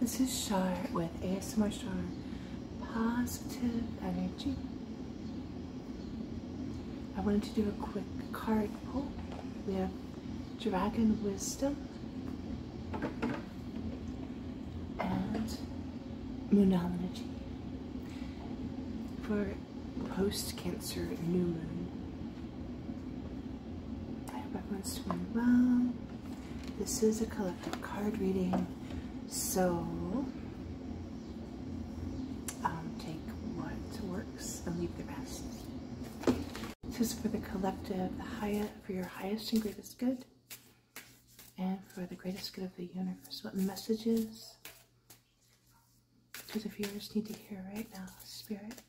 This is Char with ASMR Char Positive Energy. I wanted to do a quick card pull. We have Dragon Wisdom and Moonology for post Cancer New Moon. I hope everyone's doing well. This is a collective card reading, so um, take what works and leave the rest. This is for the collective, the highest, for your highest and greatest good, and for the greatest good of the universe. What messages do the viewers need to hear right now, Spirit?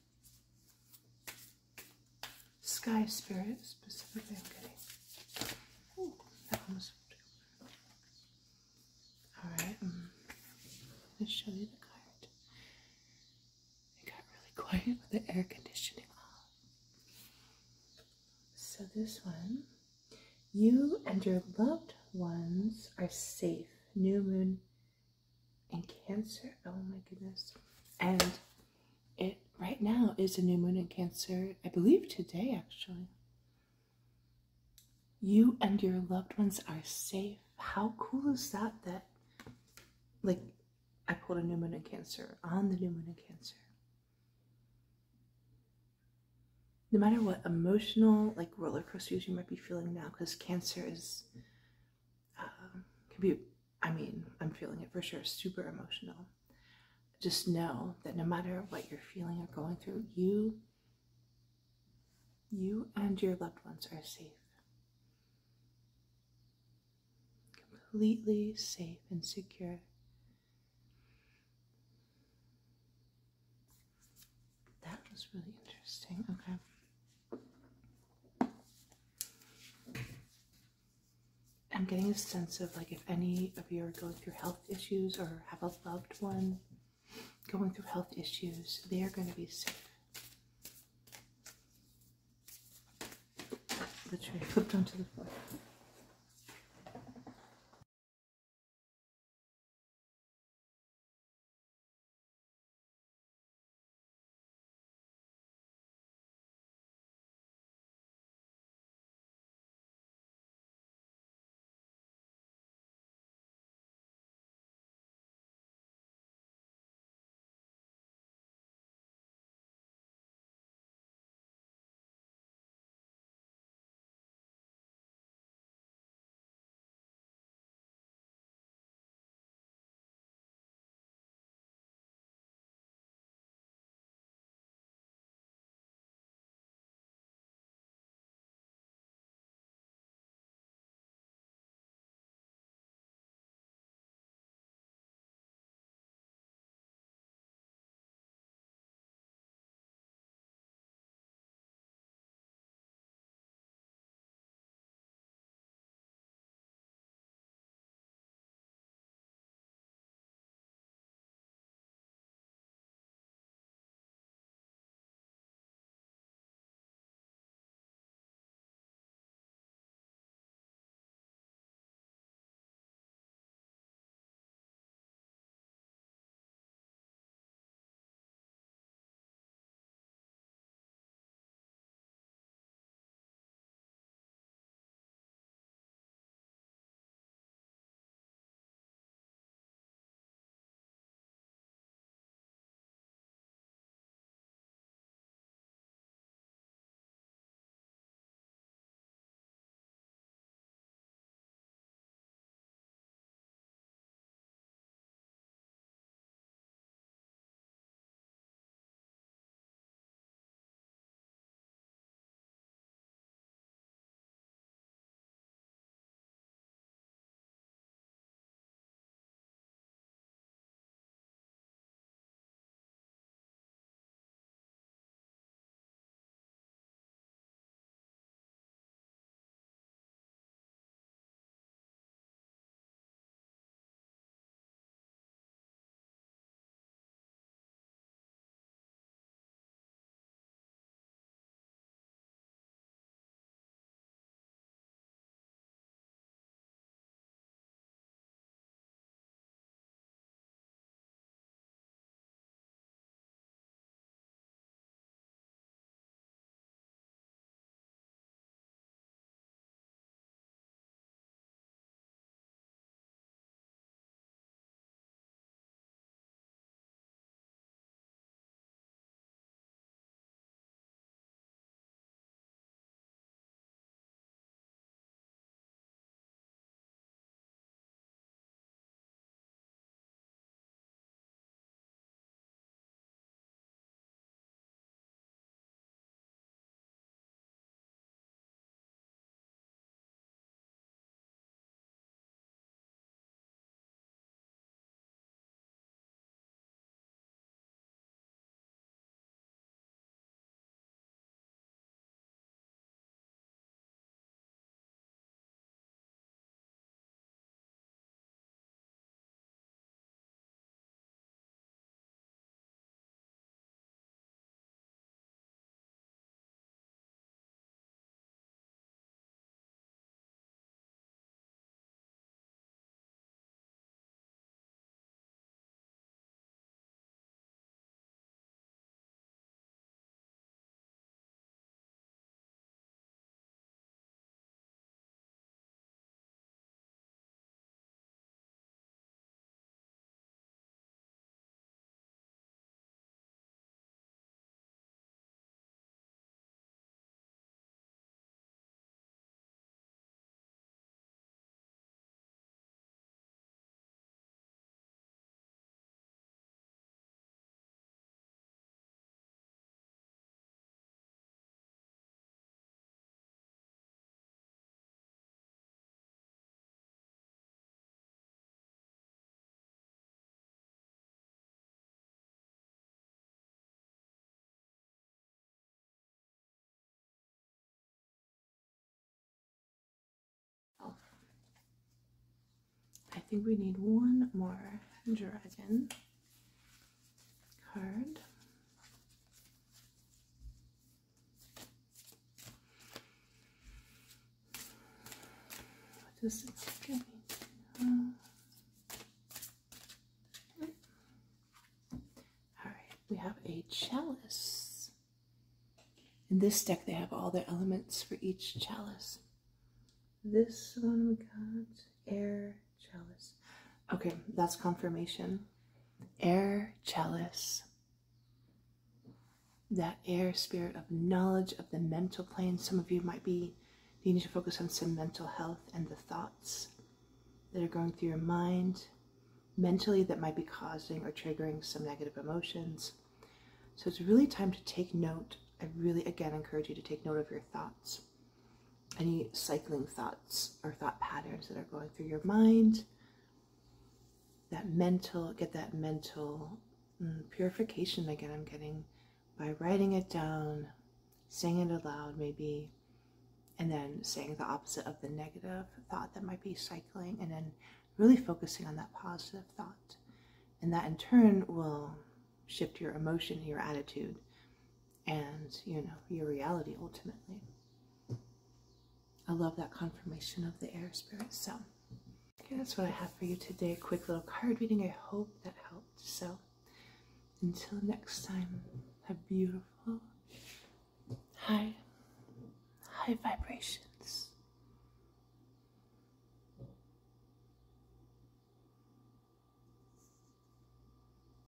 Sky Spirit, specifically, I'm. Ooh, that almost. Alright, show you the card. It got really quiet with the air conditioning off. So, this one you and your loved ones are safe. New moon and Cancer. Oh my goodness. And it right now is a new moon in Cancer, I believe today actually. You and your loved ones are safe. How cool is that? That, like, I pulled a new moon in Cancer on the new moon in Cancer. No matter what emotional, like, roller coasters you might be feeling now, because Cancer is, um, can be, I mean, I'm feeling it for sure, super emotional. Just know that no matter what you're feeling or going through, you, you and your loved ones are safe. Completely safe and secure. That was really interesting. Okay. I'm getting a sense of like if any of you are going through health issues or have a loved one going through health issues, they are going to be safe. Literally flipped onto the floor. Think we need one more dragon card. What does it give me? Uh, all right, we have a chalice. In this deck, they have all the elements for each chalice. This one we got air chalice. Okay, that's confirmation. Air chalice. That air spirit of knowledge of the mental plane. Some of you might be needing to focus on some mental health and the thoughts that are going through your mind mentally that might be causing or triggering some negative emotions. So it's really time to take note. I really, again, encourage you to take note of your thoughts. Any cycling thoughts or thought patterns that are going through your mind. That mental, get that mental mm, purification again, I'm getting by writing it down, saying it aloud, maybe, and then saying the opposite of the negative thought that might be cycling, and then really focusing on that positive thought. And that in turn will shift your emotion, your attitude, and you know, your reality ultimately. I love that confirmation of the air spirit. So, okay, that's what I have for you today. A quick little card reading. I hope that helped. So, until next time, have beautiful high, high vibration.